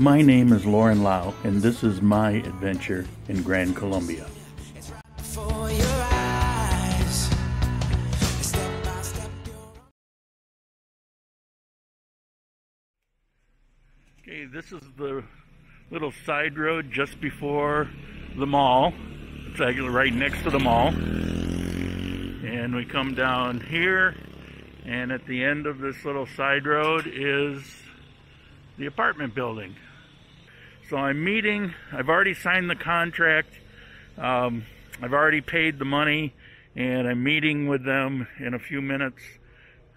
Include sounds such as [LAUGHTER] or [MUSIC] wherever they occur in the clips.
My name is Loren Lowe, and this is my adventure in Grand you're Okay, this is the little side road just before the mall. It's actually right next to the mall. And we come down here, and at the end of this little side road is the apartment building. So I'm meeting, I've already signed the contract, um, I've already paid the money, and I'm meeting with them in a few minutes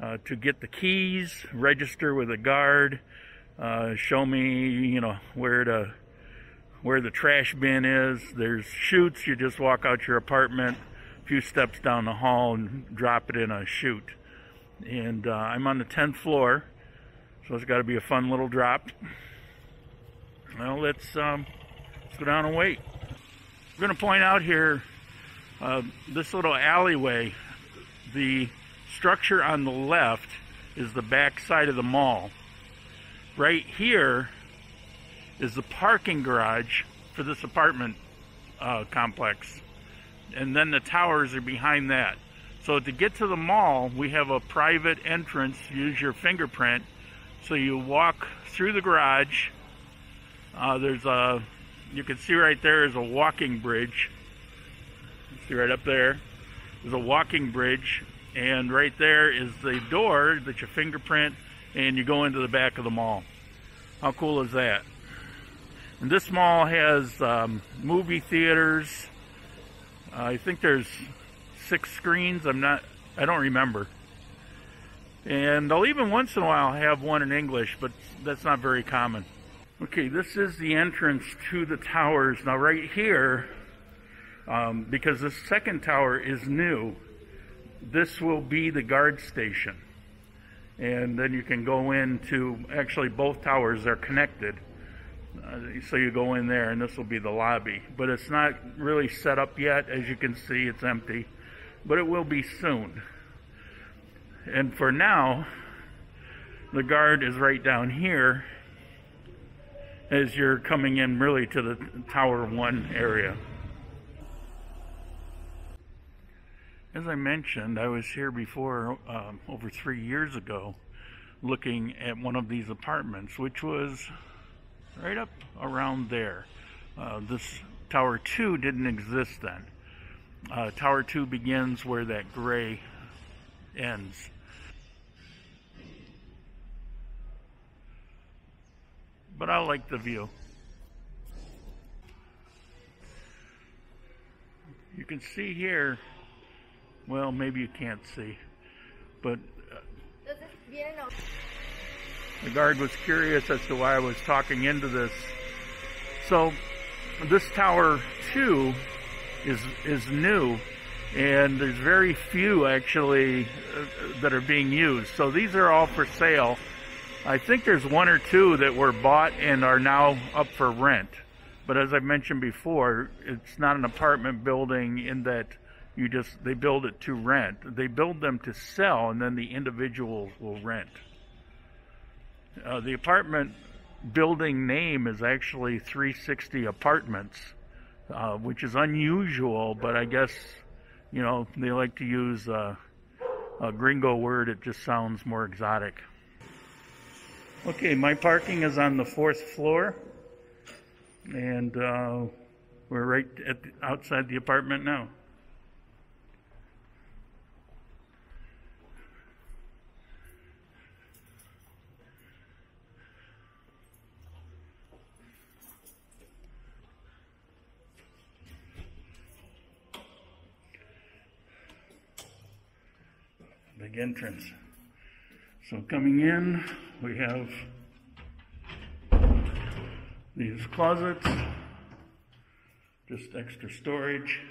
uh, to get the keys, register with a guard, uh, show me, you know, where to, where the trash bin is. There's chutes. You just walk out your apartment, a few steps down the hall, and drop it in a chute. And uh, I'm on the 10th floor, so it's got to be a fun little drop. Well, let's um, let's go down and wait. I'm going to point out here uh, this little alleyway. The structure on the left is the back side of the mall right here is the parking garage for this apartment uh, complex. And then the towers are behind that. So to get to the mall, we have a private entrance. Use your fingerprint. So you walk through the garage. Uh, there's a, you can see right there is a walking bridge. See right up there. There's a walking bridge. And right there is the door that you fingerprint and you go into the back of the mall. How cool is that? And this mall has um, movie theaters. Uh, I think there's six screens. I'm not. I don't remember. And they'll even once in a while have one in English, but that's not very common. Okay, this is the entrance to the towers. Now, right here, um, because this second tower is new, this will be the guard station. And then you can go into actually both towers are connected. Uh, so you go in there and this will be the lobby. But it's not really set up yet. As you can see it's empty. But it will be soon. And for now the guard is right down here as you're coming in really to the tower one area As I mentioned, I was here before um, over three years ago looking at one of these apartments, which was right up around there. Uh, this Tower 2 didn't exist then. Uh, Tower 2 begins where that gray ends. But I like the view. You can see here well, maybe you can't see, but uh, the guard was curious as to why I was talking into this. So, this tower two is is new, and there's very few actually uh, that are being used. So these are all for sale. I think there's one or two that were bought and are now up for rent. But as I mentioned before, it's not an apartment building in that you just they build it to rent. They build them to sell, and then the individuals will rent. Uh, the apartment building name is actually 360 Apartments, uh, which is unusual, but I guess you know they like to use uh, a gringo word. It just sounds more exotic. Okay, my parking is on the fourth floor, and uh, we're right at the, outside the apartment now. Big entrance. So coming in, we have these closets, just extra storage.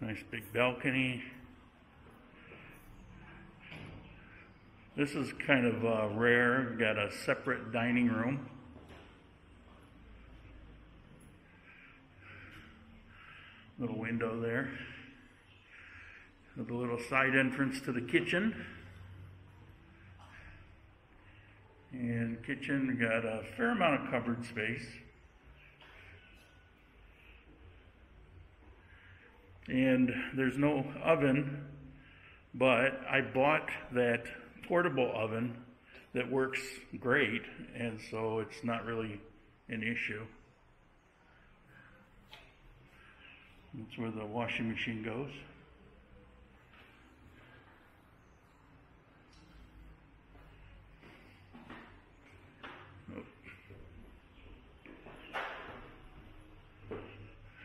Nice big balcony. This is kind of uh, rare. Got a separate dining room. Little window there. with a little side entrance to the kitchen. And kitchen got a fair amount of cupboard space. And there's no oven, but I bought that portable oven that works great, and so it's not really an issue. That's where the washing machine goes.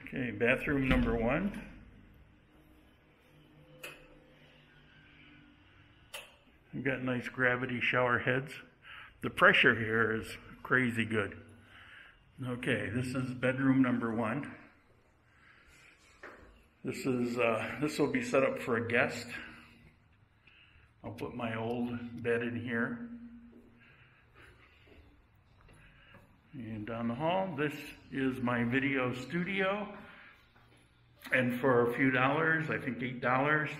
Okay, bathroom number one. We've got nice gravity shower heads. The pressure here is crazy good. Okay, this is bedroom number one. This is uh, this will be set up for a guest. I'll put my old bed in here. And down the hall, this is my video studio. And for a few dollars, I think eight dollars,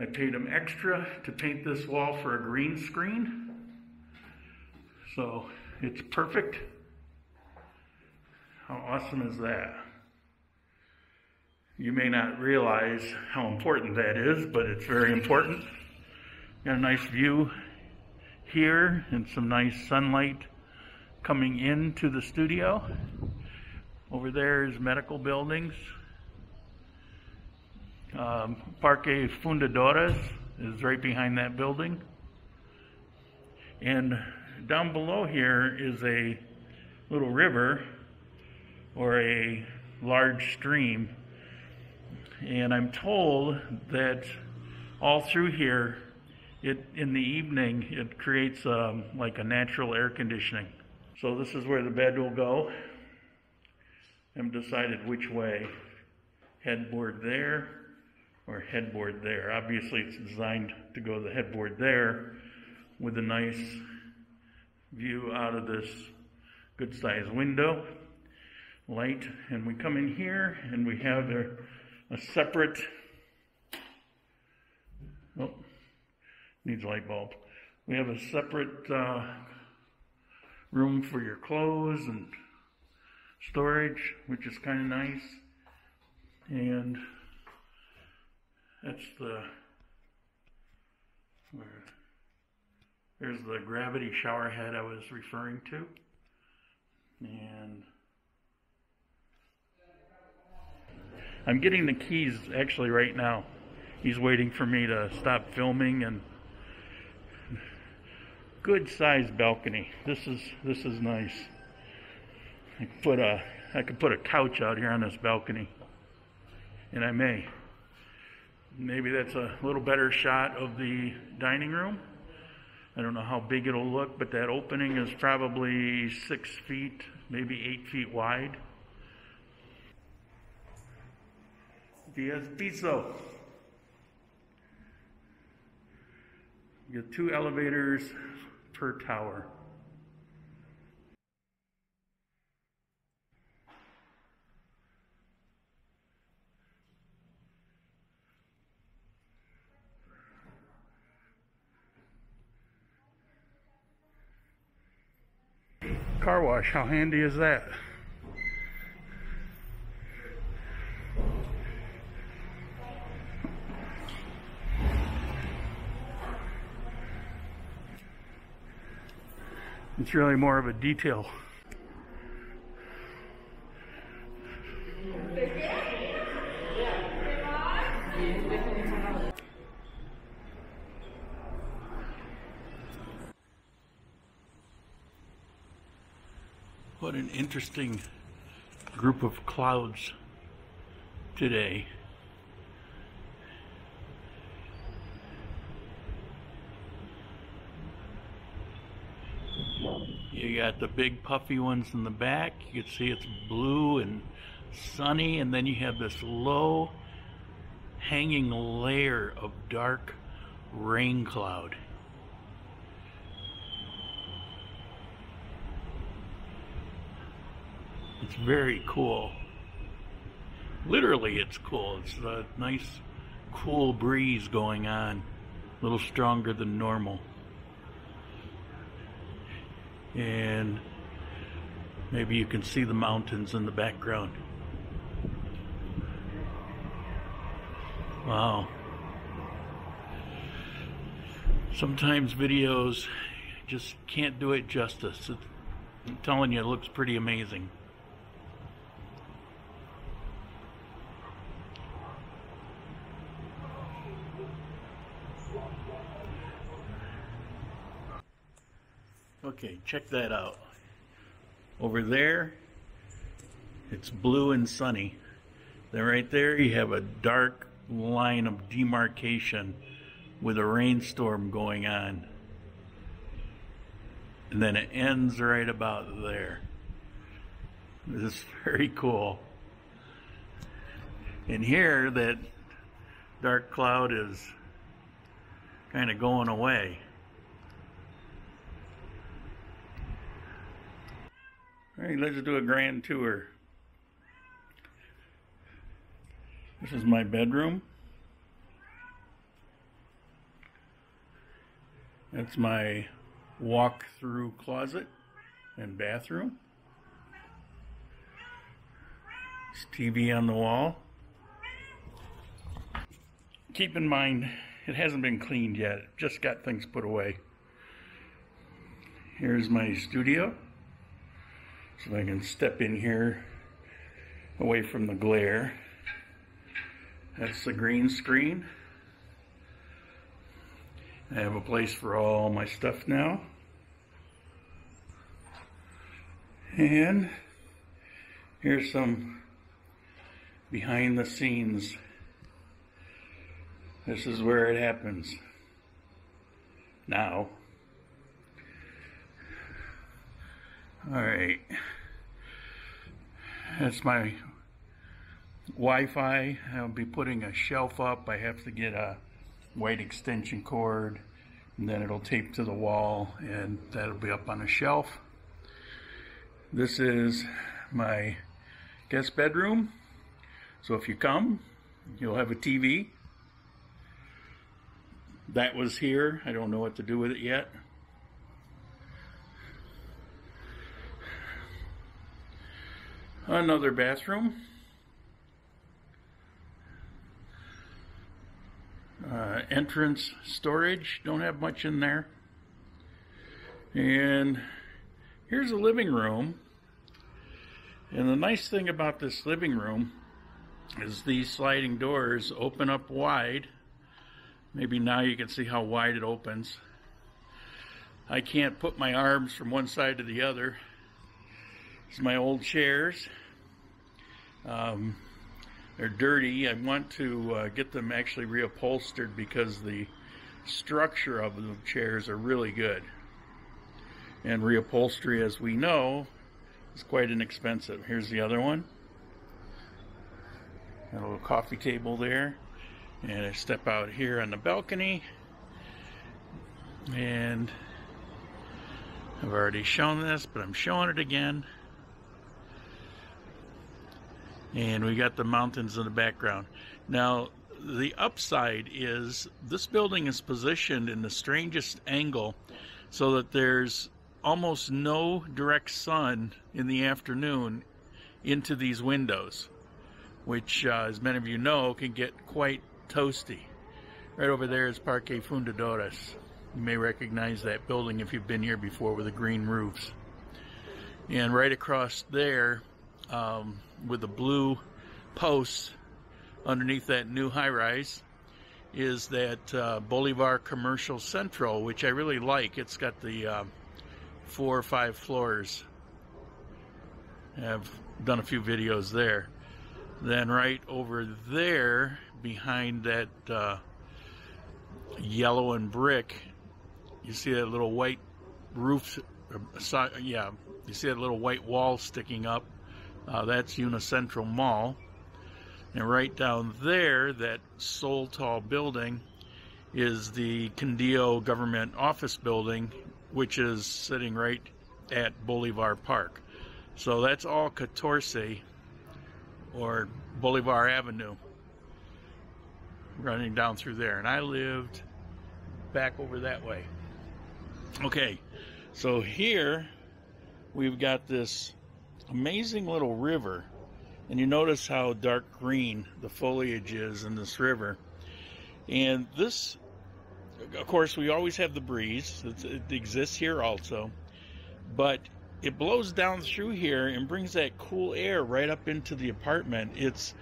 I paid them extra to paint this wall for a green screen. So it's perfect. How awesome is that? You may not realize how important that is, but it's very important. Got a nice view here and some nice sunlight coming into the studio. Over there is medical buildings. Um, Parque Fundadores is right behind that building. And down below here is a little river or a large stream. And I'm told that all through here, it in the evening, it creates um, like a natural air conditioning. So this is where the bed will go. I'm decided which way. Headboard there or headboard there. Obviously it's designed to go the headboard there with a nice view out of this good sized window. Light and we come in here and we have a, a separate oh needs light bulb. We have a separate uh, room for your clothes and storage, which is kind of nice. And that's the where there's the gravity shower head I was referring to. And I'm getting the keys actually right now. He's waiting for me to stop filming and good sized balcony. This is this is nice. I could put a I could put a couch out here on this balcony. And I may. Maybe that's a little better shot of the dining room. I don't know how big it'll look, but that opening is probably six feet, maybe eight feet wide. Diaz Piso. You get two elevators per tower. Car wash, how handy is that? It's really more of a detail. What an interesting group of clouds today. You got the big puffy ones in the back. You can see it's blue and sunny, and then you have this low hanging layer of dark rain cloud. It's very cool. Literally, it's cool. It's a nice cool breeze going on, a little stronger than normal. And maybe you can see the mountains in the background. Wow. Sometimes videos just can't do it justice. I'm telling you, it looks pretty amazing. Okay, check that out. Over there, it's blue and sunny. Then right there, you have a dark line of demarcation with a rainstorm going on. And then it ends right about there. This is [LAUGHS] very cool. And here, that dark cloud is kind of going away. All right, let's do a grand tour. This is my bedroom. That's my walk-through closet and bathroom. It's TV on the wall. Keep in mind, it hasn't been cleaned yet. Just got things put away. Here's my studio. So I can step in here away from the glare. That's the green screen. I have a place for all my stuff now. And here's some behind the scenes. This is where it happens. Now. Alright. That's my Wi-Fi. I'll be putting a shelf up. I have to get a white extension cord and then it'll tape to the wall and that'll be up on a shelf. This is my guest bedroom. So if you come, you'll have a TV. That was here. I don't know what to do with it yet. Another bathroom. Uh, entrance storage, don't have much in there. And here's a living room. And the nice thing about this living room is these sliding doors open up wide. Maybe now you can see how wide it opens. I can't put my arms from one side to the other. It's my old chairs. Um, they're dirty. I want to uh, get them actually reupholstered because the structure of the chairs are really good. And reupholstery, as we know, is quite inexpensive. Here's the other one. A little coffee table there. And I step out here on the balcony. And I've already shown this, but I'm showing it again. And we got the mountains in the background. Now, the upside is this building is positioned in the strangest angle so that there's almost no direct sun in the afternoon into these windows, which, uh, as many of you know, can get quite toasty. Right over there is Parque Fundadores. You may recognize that building if you've been here before with the green roofs. And right across there, um, with the blue posts underneath that new high rise, is that uh, Bolivar Commercial Central, which I really like. It's got the uh, four or five floors. I've done a few videos there. Then right over there, behind that uh, yellow and brick, you see that little white roof. Uh, yeah, you see that little white wall sticking up. Uh, that's Unicentro Mall. And right down there, that Sol Tall building is the Condillo Government Office Building, which is sitting right at Bolivar Park. So that's all Catorce or Bolivar Avenue. running down through there. And I lived back over that way. Okay, so here we've got this amazing little river. And you notice how dark green the foliage is in this river. And this, of course, we always have the breeze. It's, it exists here also. But it blows down through here and brings that cool air right up into the apartment. It's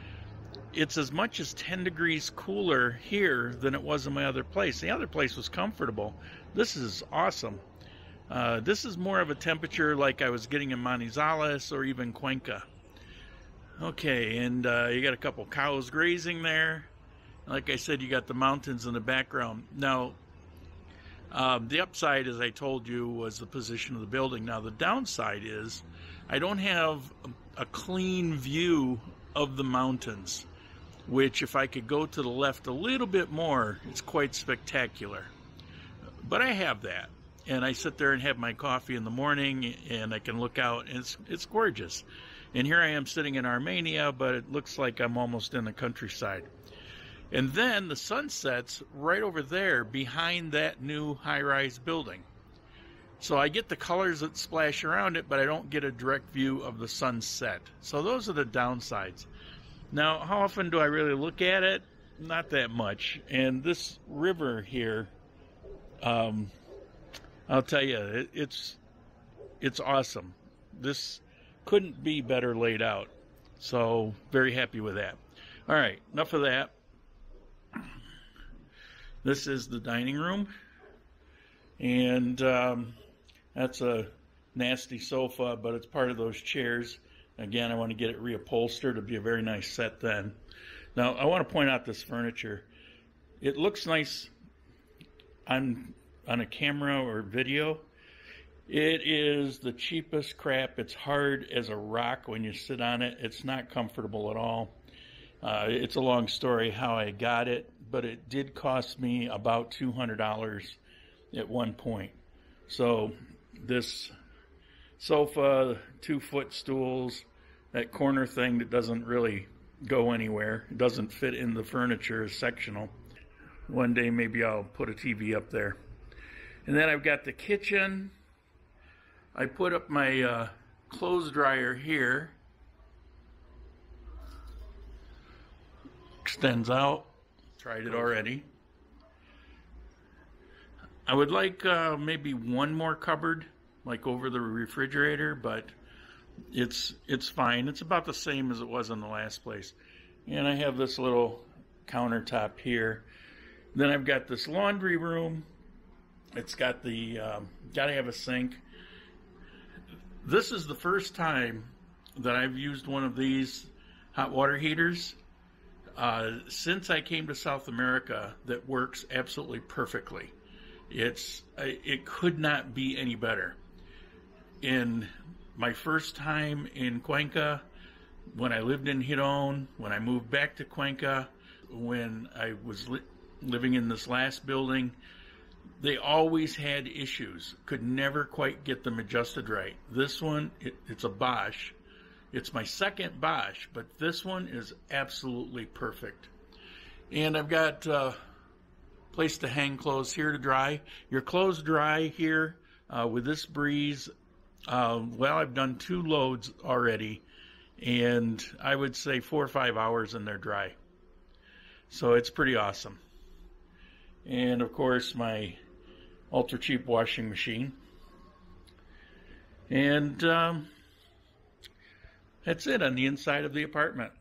it's as much as 10 degrees cooler here than it was in my other place. The other place was comfortable. This is awesome. Uh, this is more of a temperature like I was getting in Manizales or even Cuenca. Okay, and uh, you got a couple cows grazing there. Like I said, you got the mountains in the background. Now, um, the upside, as I told you, was the position of the building. Now, the downside is I don't have a clean view of the mountains, which, if I could go to the left a little bit more, it's quite spectacular. But I have that. And I sit there and have my coffee in the morning, and I can look out, and it's, it's gorgeous. And here I am sitting in Armenia, but it looks like I'm almost in the countryside. And then the sun sets right over there behind that new high rise building. So I get the colors that splash around it, but I don't get a direct view of the sunset. So those are the downsides. Now, how often do I really look at it? Not that much. And this river here, um, I'll tell you, it, it's it's awesome. This couldn't be better laid out. So very happy with that. All right, enough of that. This is the dining room, and um, that's a nasty sofa, but it's part of those chairs. Again, I want to get it reupholstered. It'll be a very nice set then. Now, I want to point out this furniture. It looks nice on on a camera or video. It is the cheapest crap. It's hard as a rock when you sit on it. It's not comfortable at all. Uh, it's a long story how I got it, but it did cost me about $200 at one point. So this sofa, two footstools, that corner thing that doesn't really go anywhere, it doesn't fit in the furniture, is sectional. One day maybe I'll put a TV up there. And then I've got the kitchen. I put up my uh, clothes dryer here. Extends out. Tried it already. I would like uh, maybe one more cupboard, like over the refrigerator, but it's it's fine. It's about the same as it was in the last place. And I have this little countertop here. Then I've got this laundry room. It's got the um, got to have a sink. This is the first time that I've used one of these hot water heaters uh, since I came to South America that works absolutely perfectly. It's it could not be any better. In my first time in Cuenca, when I lived in Giron, when I moved back to Cuenca, when I was li- living in this last building, they always had issues. Could never quite get them adjusted right. This one, it, it's a Bosch. It's my second Bosch, but this one is absolutely perfect. And I've got a uh, place to hang clothes here to dry. Your clothes dry here uh, with this breeze. Uh, well, I've done two loads already, and I would say four or five hours and they're dry. So it's pretty awesome. And of course, my ultra cheap washing machine. And um, that's it on the inside of the apartment.